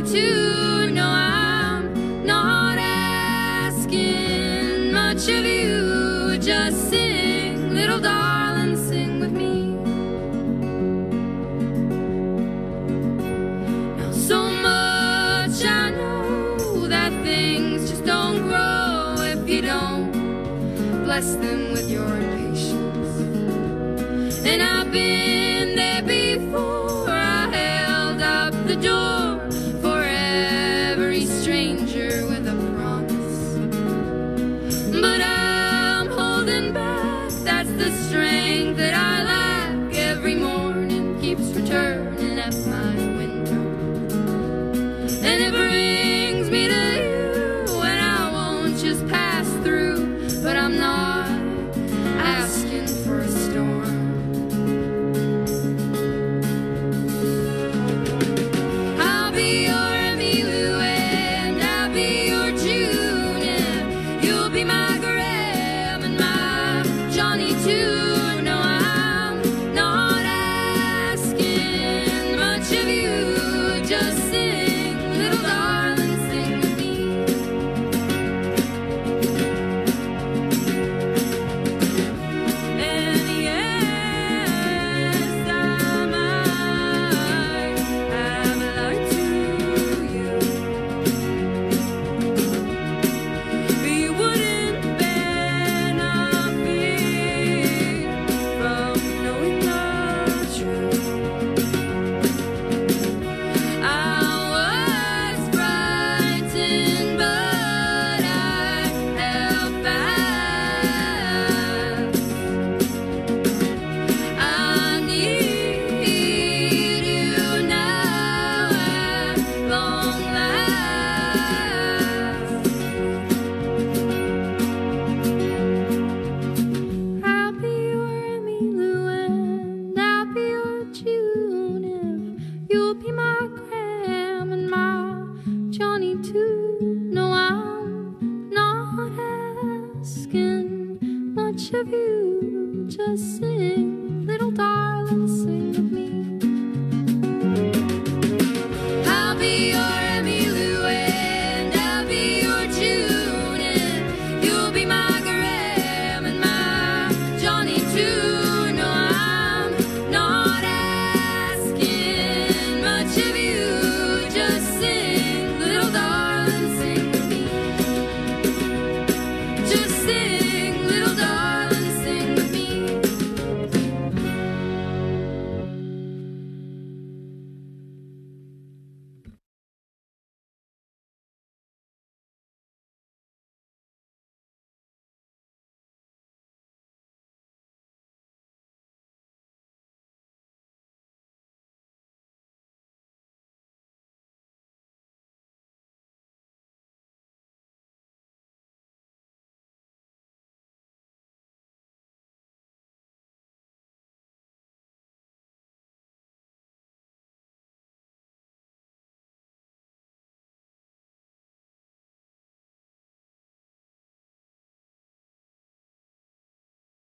To know I'm not asking much of you. Just sing, little darling, sing with me. Now, so much I know that things just don't grow if you don't bless them with your patience. And I've been there before. I held up the door up my much of you. Just sing, little darling, sing.